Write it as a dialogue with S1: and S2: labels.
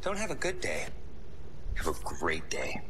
S1: Don't have a good day. Have a great day.